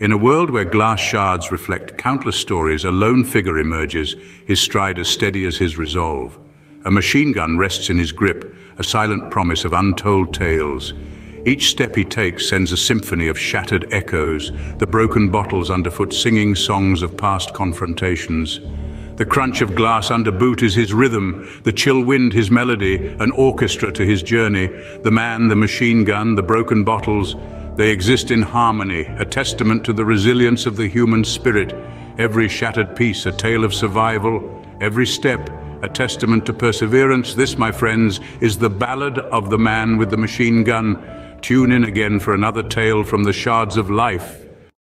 In a world where glass shards reflect countless stories, a lone figure emerges, his stride as steady as his resolve. A machine gun rests in his grip, a silent promise of untold tales. Each step he takes sends a symphony of shattered echoes, the broken bottles underfoot singing songs of past confrontations. The crunch of glass under boot is his rhythm, the chill wind his melody, an orchestra to his journey. The man, the machine gun, the broken bottles, they exist in harmony, a testament to the resilience of the human spirit. Every shattered piece a tale of survival, every step a testament to perseverance. This, my friends, is the ballad of the man with the machine gun. Tune in again for another tale from the shards of life.